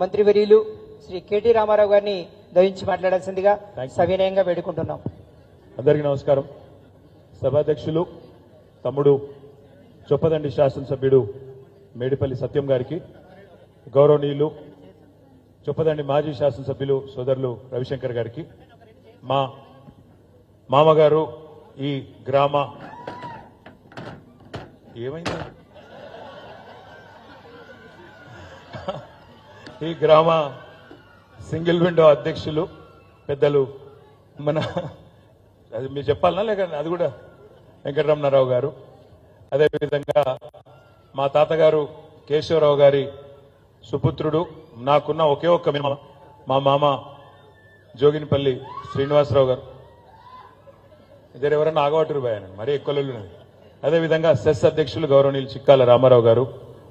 మంత్రివర్యులు శ్రీ కేటీ రామారావు గారిని దయించి మాట్లాడాల్సిందిగా. సవినయంగా వేడుకుంటున్నాం. అందరికీ నమస్కారం. సభాధ్యక్షులు తమ్ముడు చొప్పదండి శాసనసభ్యుడు మేడిపల్లి సత్యం గారికి గౌరవనీయులు చొప్పదండి మాజీ శాసనసభ్యులు సోదరులు రవిశంకర్ గారికి మా మామగారు ఈ గ్రామ ఏమైంది? ఈ గ్రామ సింగిల్ విండో అధ్యక్షులు పెద్దలు మన అది మీరు చెప్పాలనా లేక అది కూడా వెంకటరమణారావు గారు? అదేవిధంగా మా తాతగారు కేశవరావు గారి సుపుత్రుడు నాకున్న ఒకే ఒక్క మినిమ మా మామ జోగినిపల్లి శ్రీనివాసరావు గారు. ఇద్దరు ఎవరన్నా ఆగవాటూరు పోయాను మరీ ఎక్కువ అదేవిధంగా సెస్ అధ్యక్షులు గౌరవనీయులు చిక్కాల రామారావు గారు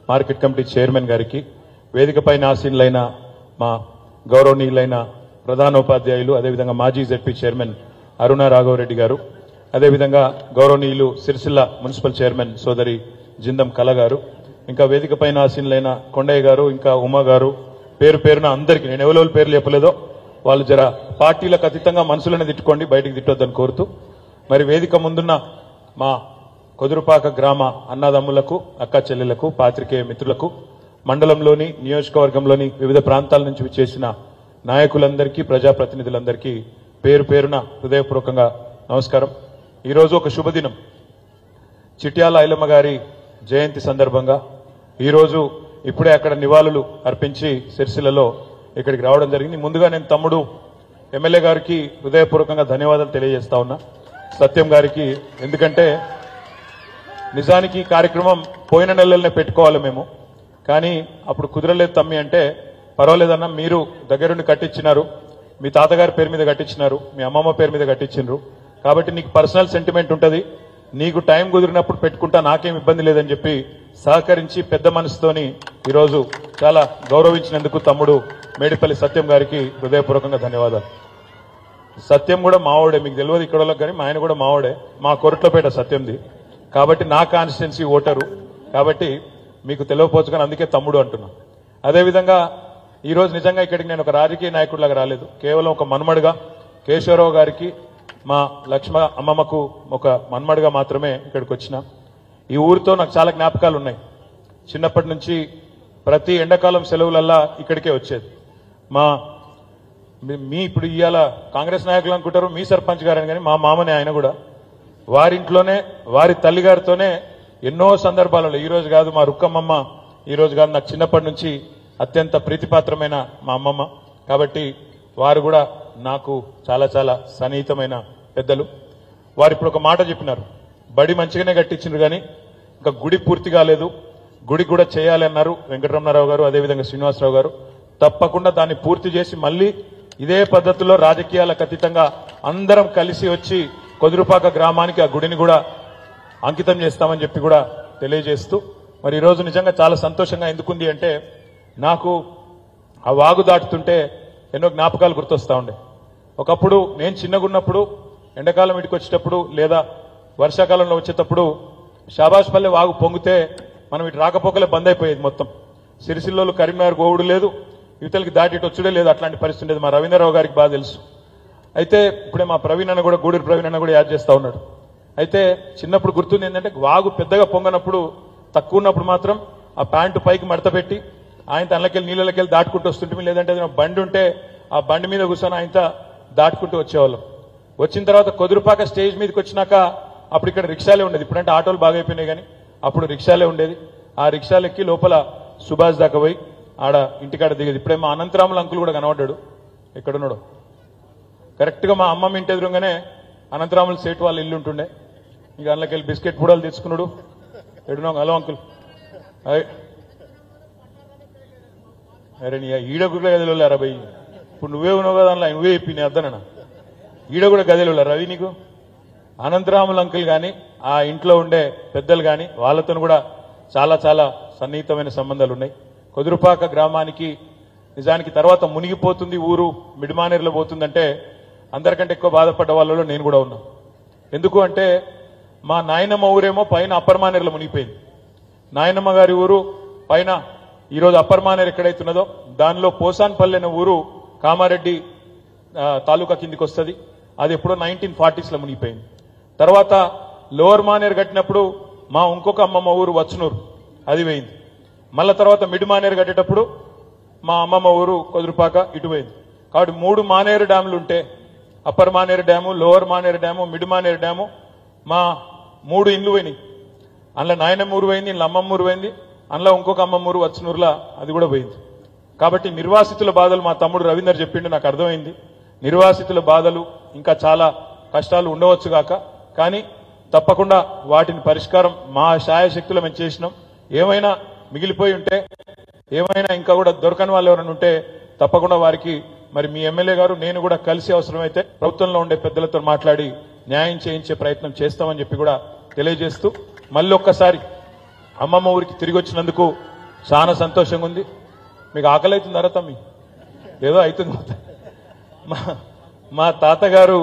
మార్కెట్ కమిటీ చైర్మన్ గారికి వేదికపై ఆసీనులైన మా గౌరవనీయులైన ప్రధానోపాధ్యాయులు అదేవిధంగా మాజీ జెడ్పీ చైర్మన్ అరుణ రాఘవరెడ్డి గారు అదేవిధంగా గౌరవనీయులు సిరిసిల్ల మున్సిపల్ చైర్మన్ సోదరి జిందం కల గారు ఇంకా వేదికపై ఆసీనులైన కొండయ్య గారు ఇంకా ఉమా గారు పేరు పేరున అందరికీ నేను ఎవరెవరి పేర్లు చెప్పలేదో వాళ్ళు జర పార్టీలకు అతీతంగా మనసులను తిట్టుకోండి బయటికి తిట్టొద్దని కోరుతూ మరి వేదిక ముందున్న మా కొదురుపాక గ్రామ అన్నదమ్ములకు అక్క చెల్లెలకు పాత్రికేయ మిత్రులకు మండలంలోని నియోజకవర్గంలోని వివిధ ప్రాంతాల నుంచి చేసిన నాయకులందరికీ ప్రజాప్రతినిధులందరికీ పేరు పేరున హృదయపూర్వకంగా నమస్కారం. ఈరోజు ఒక శుభదినం. చిట్యాల ఐలమ్మ గారి జయంతి సందర్భంగా ఈరోజు ఇప్పుడే అక్కడ నివాళులు అర్పించి సిరిసిల్లలో ఇక్కడికి రావడం జరిగింది. ముందుగా నేను తమ్ముడు ఎమ్మెల్యే గారికి హృదయపూర్వకంగా ధన్యవాదాలు తెలియజేస్తా ఉన్నా. సత్యం గారికి ఎందుకంటే నిజానికి ఈ కార్యక్రమం పోయిన నెలలనే పెట్టుకోవాలి మేము. కానీ అప్పుడు కుదరలేదు తమ్మి అంటే పర్వాలేదన్నా మీరు దగ్గరుండి కట్టించినారు మీ తాతగారి పేరు మీద కట్టించినారు మీ అమ్మమ్మ పేరు మీద కట్టించినారు కాబట్టి నీకు పర్సనల్ సెంటిమెంట్ ఉంటుంది. నీకు టైం కుదిరినప్పుడు పెట్టుకుంటా నాకేం ఇబ్బంది లేదని చెప్పి సహకరించి పెద్ద మనసుతోని ఈరోజు చాలా గౌరవించినందుకు తమ్ముడు మేడిపల్లి సత్యం గారికి హృదయపూర్వకంగా ధన్యవాదాలు. సత్యం కూడా మావోడే. మీకు తెలియదు ఇక్కడ కానీ మా ఆయన కూడా మావోడే. మా కొరట్లపేట సత్యంది. కాబట్టి నా కాన్స్టిట్యున్సీ ఓటరు. కాబట్టి మీకు తెలియకపోవచ్చు కానీ అందుకే తమ్ముడు అంటున్నా. అదేవిధంగా ఈరోజు నిజంగా ఇక్కడికి నేను ఒక రాజకీయ నాయకుడిలాగా రాలేదు. కేవలం ఒక మన్మడుగా కేశవరావు గారికి మా లక్ష్మ అమ్మమ్మకు ఒక మన్మడుగా మాత్రమే ఇక్కడికి వచ్చిన. ఈ ఊరితో నాకు చాలా జ్ఞాపకాలు ఉన్నాయి. చిన్నప్పటి నుంచి ప్రతి ఎండాకాలం సెలవులల్లా ఇక్కడికే వచ్చేది. మా మీ- మీ ఇప్పుడు ఇవాళ కాంగ్రెస్ నాయకులు అనుకుంటారు మీ సర్పంచ్ గారని కానీ మా మామనే ఆయన కూడా. వారింట్లోనే వారి తల్లిగారితోనే ఎన్నో సందర్భాలలో ఈరోజు కాదు మా రుక్కమ్మమ్మ ఈరోజు కాదు నాకు చిన్నప్పటి నుంచి అత్యంత ప్రీతిపాత్రమైన మా అమ్మమ్మ. కాబట్టి వారు కూడా నాకు చాలా చాలా సన్నిహితమైన పెద్దలు. వారు ఇప్పుడు ఒక మాట చెప్పినారు. బడి మంచిగానే కట్టించారు కానీ ఇంకా గుడి పూర్తి కాలేదు. గుడి కూడా చేయాలి అన్నారు వెంకటరమణారావు గారు అదేవిధంగా శ్రీనివాసరావు గారు. తప్పకుండా దాన్ని పూర్తి చేసి మళ్ళీ ఇదే పద్ధతిలో రాజకీయాలకు అతీతంగా అందరం కలిసి వచ్చి కొదురుపాక గ్రామానికి ఆ గుడిని కూడా అంకితం చేస్తామని చెప్పి కూడా తెలియజేస్తూ మరి ఈరోజు నిజంగా చాలా సంతోషంగా ఎందుకుంది అంటే నాకు ఆ వాగు దాటుతుంటే ఎన్నో జ్ఞాపకాలు గుర్తొస్తా ఉండే. ఒకప్పుడు నేను చిన్నగున్నప్పుడు ఎండాకాలం ఇటుకు వచ్చేటప్పుడు లేదా వర్షాకాలంలో వచ్చేటప్పుడు షాబాష్పల్లె వాగు పొంగితే మనం ఇటు రాకపోకలే బంద్ అయిపోయేది మొత్తం. సిరిసిల్లోలు కరీంనగర్ గోవుడు లేదు యువతలకి దాటి వచ్చుడే లేదు అట్లాంటి పరిస్థితి ఉండేది. మా రవీంద్రరావు గారికి బాగా తెలుసు. అయితే ఇప్పుడే మా ప్రవీణ్ అన్న కూడా గూడూరు ప్రవీణ్ అన్న కూడా యాడ్ చేస్తూ ఉన్నాడు. అయితే చిన్నప్పుడు గుర్తుంది ఏంటంటే వాగు పెద్దగా పొంగనప్పుడు తక్కువ ఉన్నప్పుడు మాత్రం ఆ ప్యాంటు పైకి మడత పెట్టి ఆయన తనలకెళ్ళి నీళ్ళకెళ్ళి దాటుకుంటూ వస్తుంటే లేదంటే ఏదైనా బండి ఉంటే ఆ బండి మీద కూర్చొని ఆయన దాటుకుంటూ వచ్చేవాళ్ళం. వచ్చిన తర్వాత కొదురుపాక స్టేజ్ మీదకి వచ్చినాక అప్పుడు ఇక్కడ రిక్షాలే ఉండేది. ఇప్పుడంటే ఆటోలు బాగా అయిపోయినాయి కానీ అప్పుడు రిక్షాలే ఉండేది. ఆ రిక్షాలు ఎక్కి లోపల సుభాష్ దాకా పోయి ఆడ ఇంటికాడ దిగేది. ఇప్పుడే మా అనంతరాముల అంకుల్ కూడా కనబడ్డాడు. ఎక్కడున్నాడు. కరెక్ట్గా మా అమ్మమ్మ ఇంటి ఎదురుగానే అనంతరాములు సేటు వాళ్ళ ఇల్లు ఉంటుండే. ఇక అందులోకి బిస్కెట్ పూడలు తెచ్చుకున్నాడు. ఎడునో హలో అంకుల్. అయ్. అరే నీ ఈడ కూడా గదిలో లేరా భయ్? ఇప్పుడు నువ్వే ఉన్నావు కదా అందులో నువ్వే చెప్పి నీ అద్దనన్నా ఈడ కూడా గదిలో రవి నీకు? అనంతరాముల అంకుల్ కానీ ఆ ఇంట్లో ఉండే పెద్దలు కానీ వాళ్ళతో కూడా చాలా చాలా సన్నిహితమైన సంబంధాలు ఉన్నాయి. కొదురుపాక గ్రామానికి నిజానికి తర్వాత మునిగిపోతుంది ఊరు మిడిమానేరులో పోతుందంటే అందరికంటే ఎక్కువ బాధపడ్డ వాళ్ళలో నేను కూడా ఉన్నా. ఎందుకు అంటే మా నాయనమ్మ ఊరేమో పైన అప్పర్ మానేర్లో మునిగిపోయింది. నాయనమ్మ గారి ఊరు పైన ఈరోజు అప్పర్ మానేరు ఎక్కడైతున్నదో దానిలో పోసాన్పల్లి అనే ఊరు కామారెడ్డి తాలూకా కిందికి వస్తుంది అది ఎప్పుడో నైన్టీన్ ఫార్టీస్లో మునిగిపోయింది. తర్వాత లోవర్ మానేరు కట్టినప్పుడు మా ఇంకొక అమ్మమ్మ ఊరు వచ్చనూరు అది పోయింది. మళ్ళా తర్వాత మిడ్ మానేరు కట్టేటప్పుడు మా అమ్మమ్మ ఊరు కొదురుపాక ఇటు పోయింది. కాబట్టి మూడు మానేరు డ్యాములు ఉంటే upper Maneru dam lower Maneru dam mid Maneru dam మా మూడు ఇండ్లు పోయినాయి. అందులో నాయనమ్మ ఊరు పోయింది ఇంట్లో అమ్మమ్మ ఊరు పోయింది అందులో ఇంకొక అమ్మమ్మ ఊరు వచ్చనూరులా అది కూడా పోయింది. కాబట్టి నిర్వాసితుల బాధలు మా తమ్ముడు రవీందర్ చెప్పిండు నాకు అర్థమైంది. నిర్వాసితుల బాధలు ఇంకా చాలా కష్టాలు ఉండవచ్చు కాక కానీ తప్పకుండా వాటిని పరిష్కారం మా శాయశక్తులు మేము చేసినాం. ఏమైనా మిగిలిపోయి ఉంటే ఏమైనా ఇంకా కూడా దొరకని వాళ్ళు ఎవరైనా ఉంటే తప్పకుండా వారికి మరి మీ ఎమ్మెల్యే గారు నేను కూడా కలిసి అవసరమైతే ప్రభుత్వంలో ఉండే పెద్దలతో మాట్లాడి న్యాయం చేయించే ప్రయత్నం చేస్తామని చెప్పి కూడా తెలియజేస్తూ మళ్ళీ ఒక్కసారి అమ్మమ్మ ఊరికి తిరిగి వచ్చినందుకు చాలా సంతోషంగా ఉంది. మీకు ఆకలి అవుతుందారా తమ్మి? ఏదో అవుతుంది. మా మా తాతగారు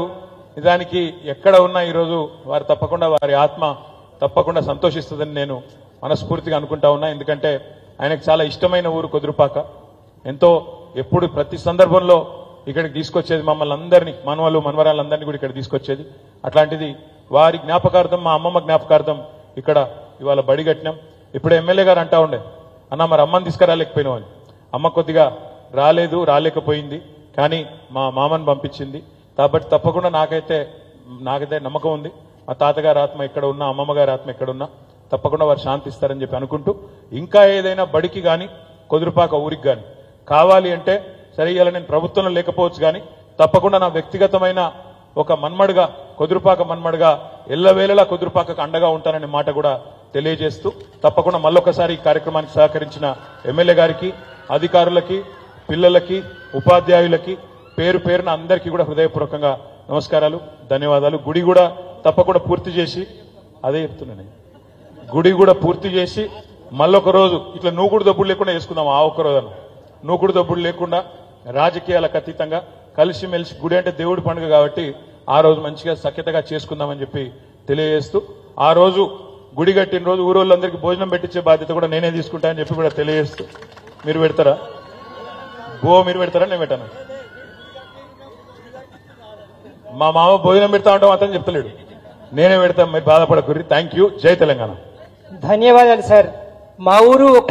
నిజానికి ఎక్కడ ఉన్నా ఈరోజు వారు తప్పకుండా వారి ఆత్మ తప్పకుండా సంతోషిస్తుందని నేను మనస్ఫూర్తిగా అనుకుంటా ఉన్నా. ఎందుకంటే ఆయనకు చాలా ఇష్టమైన ఊరు కుదురుపాక ఎంతో ఎప్పుడు ప్రతి సందర్భంలో ఇక్కడికి తీసుకొచ్చేది మమ్మల్ని అందరినీ మనవలు మనవరాలందరినీ కూడా ఇక్కడ తీసుకొచ్చేది. అట్లాంటిది వారి జ్ఞాపకార్థం మా అమ్మమ్మ జ్ఞాపకార్థం ఇక్కడ ఇవాళ బడి కట్టినాం. ఇప్పుడు ఎమ్మెల్యే గారు అంటా ఉండే అన్న మరి అమ్మని తీసుకురాలేకపోయినావు అని అమ్మ కొద్దిగా రాలేదు రాలేకపోయింది కానీ మా మామని పంపించింది. కాబట్టి తప్పకుండా నాకైతే నాకైతే నమ్మకం ఉంది. మా తాతగారి ఆత్మ ఇక్కడ ఉన్నా అమ్మమ్మ గారి ఆత్మ ఎక్కడ ఉన్నా తప్పకుండా వారు శాంతిస్తారని చెప్పి అనుకుంటూ ఇంకా ఏదైనా బడికి కానీ కొదురుపాక ఊరికి కానీ కావాలి అంటే సరే ఇలా నేను ప్రభుత్వంలో లేకపోవచ్చు కానీ తప్పకుండా నా వ్యక్తిగతమైన ఒక మన్మడుగా కొదురుపాక మన్మడుగా ఎల్లవేళలా కుదురుపాకకు అండగా ఉంటాననే మాట కూడా తెలియజేస్తూ తప్పకుండా మళ్ళొకసారి ఈ కార్యక్రమానికి సహకరించిన ఎమ్మెల్యే గారికి అధికారులకి పిల్లలకి ఉపాధ్యాయులకి పేరు పేరున అందరికీ కూడా హృదయపూర్వకంగా నమస్కారాలు ధన్యవాదాలు. గుడి కూడా తప్పకుండా పూర్తి చేసి అదే చెప్తున్నాను. గుడి కూడా పూర్తి చేసి మళ్ళొక రోజు ఇట్లా నూకుడు దబ్బులు లేకుండా వేసుకుందాం ఆ ఒక్క రోజు నూకుడు దబ్బులు లేకుండా రాజకీయాలకు అతీతంగా కలిసిమెలిసి గుడి అంటే దేవుడి పండుగ కాబట్టి ఆ రోజు మంచిగా సఖ్యతగా చేసుకుందామని చెప్పి తెలియజేస్తూ ఆ రోజు గుడి కట్టిన రోజు ఊరోళ్ళందరికీ భోజనం పెట్టించే బాధ్యత కూడా నేనే తీసుకుంటానని చెప్పి కూడా తెలియజేస్తూ. మీరు పెడతారా? గో మీరు పెడతారా? నేను పెట్టాను. మా మామ భోజనం పెడతా ఉంటాం అతను చెప్తలేడు. నేనే పెడతాను మీరు బాధపడకూరి థ్యాంక్ యూ జై తెలంగాణ. ధన్యవాదాలు సార్. మా ఊరు ఒక